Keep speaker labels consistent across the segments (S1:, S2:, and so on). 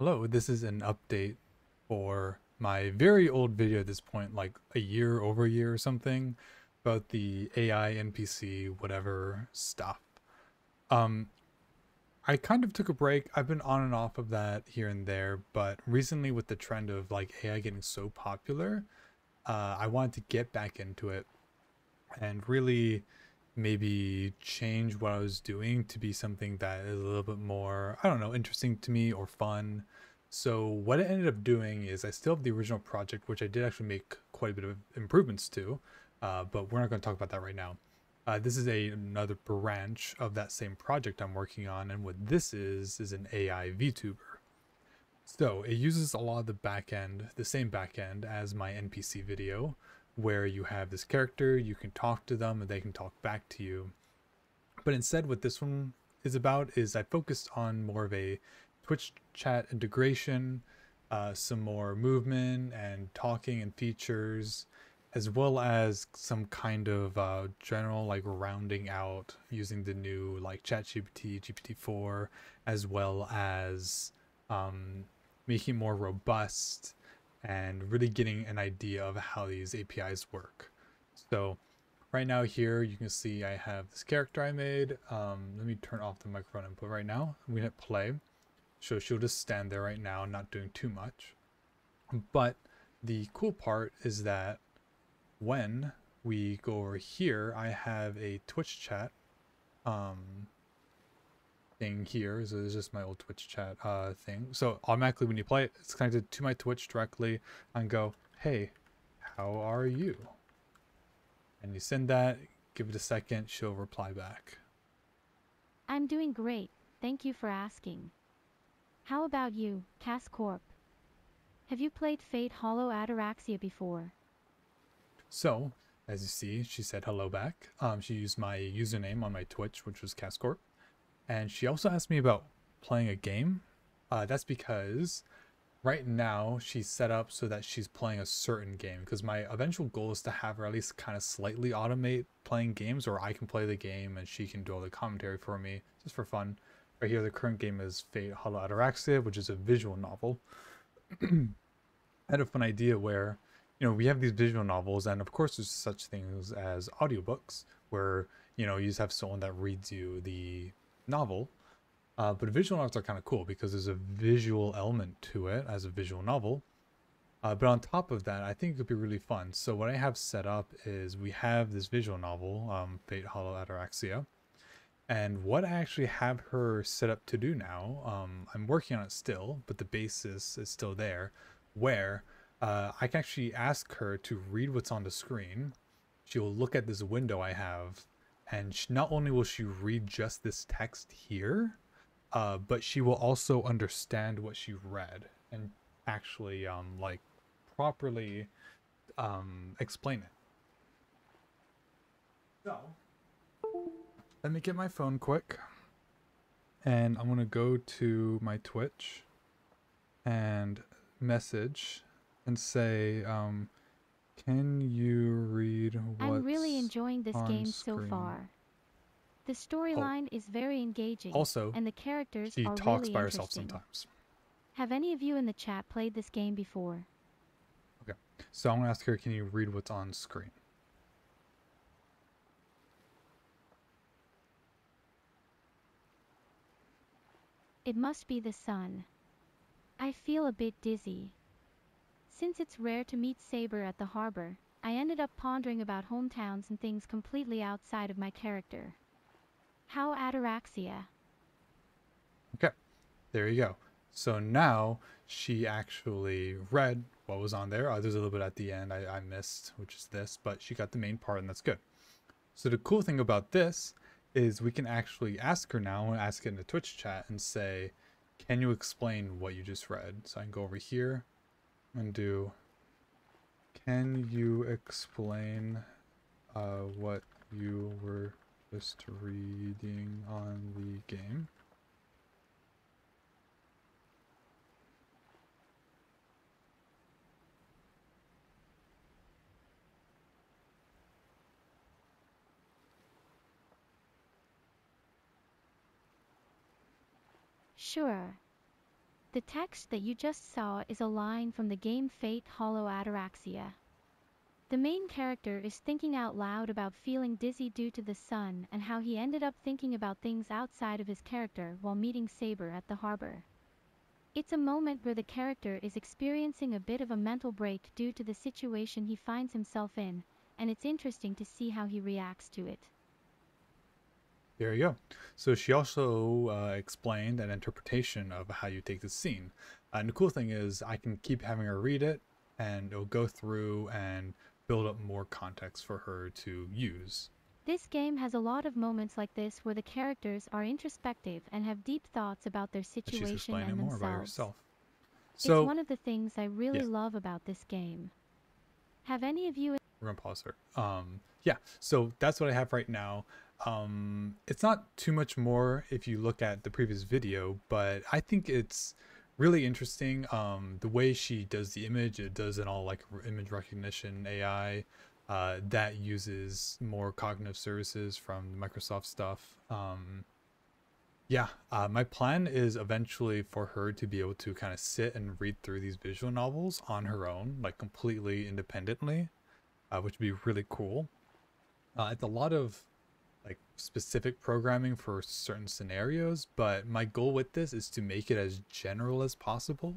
S1: Hello, this is an update for my very old video at this point, like a year, over a year or something, about the AI, NPC, whatever stuff. Um, I kind of took a break. I've been on and off of that here and there, but recently with the trend of like AI getting so popular, uh, I wanted to get back into it and really maybe change what I was doing to be something that is a little bit more, I don't know, interesting to me or fun. So what I ended up doing is I still have the original project, which I did actually make quite a bit of improvements to, uh, but we're not going to talk about that right now. Uh, this is a another branch of that same project I'm working on, and what this is is an AI VTuber. So it uses a lot of the backend, the same backend as my NPC video, where you have this character, you can talk to them, and they can talk back to you. But instead, what this one is about is I focused on more of a Twitch chat integration, uh, some more movement and talking and features, as well as some kind of uh, general like rounding out using the new like ChatGPT, GPT-4, as well as um, making more robust and really getting an idea of how these APIs work. So right now here you can see I have this character I made. Um, let me turn off the microphone input right now. I'm gonna hit play. So she'll just stand there right now, not doing too much. But the cool part is that when we go over here, I have a Twitch chat um, thing here. So this is just my old Twitch chat uh, thing. So automatically when you play it, it's connected to my Twitch directly and go, hey, how are you? And you send that, give it a second, she'll reply back.
S2: I'm doing great, thank you for asking. How about you, Cascorp? Have you played Fate Hollow Ataraxia before?
S1: So, as you see, she said hello back. Um, she used my username on my Twitch, which was Cascorp. And she also asked me about playing a game. Uh, that's because right now she's set up so that she's playing a certain game. Because my eventual goal is to have her at least kind of slightly automate playing games, or I can play the game and she can do all the commentary for me, just for fun. Right here, the current game is Fate Hollow Ataraxia, which is a visual novel. I had a fun idea where, you know, we have these visual novels, and of course, there's such things as audiobooks, where, you know, you just have someone that reads you the novel. Uh, but visual novels are kind of cool because there's a visual element to it as a visual novel. Uh, but on top of that, I think it could be really fun. So what I have set up is we have this visual novel, um, Fate Hollow Ataraxia. And what I actually have her set up to do now, um, I'm working on it still, but the basis is still there, where uh, I can actually ask her to read what's on the screen. She will look at this window I have and she, not only will she read just this text here, uh, but she will also understand what she read and actually um, like properly um, explain it. So, let me get my phone quick, and I'm gonna go to my Twitch and message and say, um, can you read what's
S2: I'm really enjoying this game so far. The oh. storyline is very engaging,
S1: Also,
S2: and the characters
S1: she
S2: are
S1: talks
S2: really
S1: by herself sometimes.
S2: Have any of you in the chat played this game before?
S1: Okay, so I'm gonna ask her, can you read what's on screen?
S2: It must be the sun. I feel a bit dizzy. Since it's rare to meet Saber at the harbor, I ended up pondering about hometowns and things completely outside of my character. How ataraxia?
S1: Okay, there you go. So now she actually read what was on there. Uh, there's a little bit at the end I, I missed, which is this, but she got the main part and that's good. So the cool thing about this is we can actually ask her now and ask it in the Twitch chat and say, can you explain what you just read? So I can go over here and do, can you explain uh, what you were just reading on the game?
S2: Sure. The text that you just saw is a line from the game Fate Hollow Ataraxia. The main character is thinking out loud about feeling dizzy due to the sun and how he ended up thinking about things outside of his character while meeting Saber at the harbor. It's a moment where the character is experiencing a bit of a mental break due to the situation he finds himself in, and it's interesting to see how he reacts to it.
S1: There you go. So she also uh, explained an interpretation of how you take the scene. And the cool thing is I can keep having her read it and it'll go through and build up more context for her to use.
S2: This game has a lot of moments like this where the characters are introspective and have deep thoughts about their situation
S1: She's explaining
S2: and
S1: more
S2: themselves.
S1: about herself. So
S2: it's one of the things I really
S1: Yes.
S2: love about this game. Have any of you
S1: we're gonna pause her. Um, yeah, so that's what I have right now. Um, it's not too much more if you look at the previous video, but I think it's really interesting. Um, the way she does the image, it does it all like image recognition AI uh, that uses more cognitive services from Microsoft stuff. Um, yeah, uh, my plan is eventually for her to be able to kind of sit and read through these visual novels on her own, like completely independently uh, which would be really cool. Uh, it's a lot of like specific programming for certain scenarios, but my goal with this is to make it as general as possible.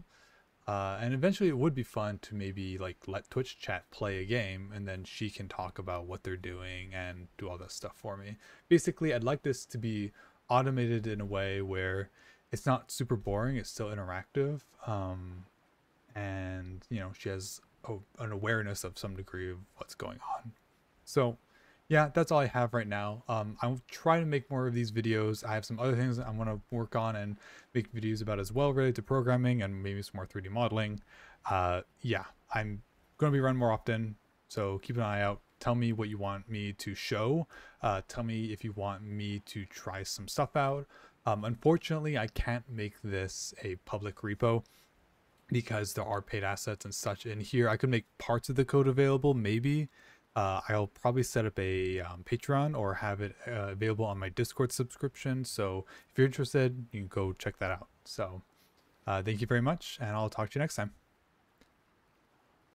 S1: Uh, and eventually, it would be fun to maybe like let Twitch chat play a game, and then she can talk about what they're doing and do all that stuff for me. Basically, I'd like this to be automated in a way where it's not super boring; it's still interactive. Um, and you know she has a, an awareness of some degree of what's going on so yeah that's all i have right now. Um i'll try to make more of these videos. I have some other things I want to work on and make videos about as well related to programming and maybe some more 3d modeling. Uh yeah i'm going to be running more often so keep an eye out. Tell me what you want me to show. Uh tell me if you want me to try some stuff out. Um unfortunately i can't make this a public repo because there are paid assets and such in here. I could make parts of the code available, maybe. Uh, I'll probably set up a um, Patreon or have it uh, available on my Discord subscription. So if you're interested, you can go check that out. So uh, thank you very much, and I'll talk to you next time.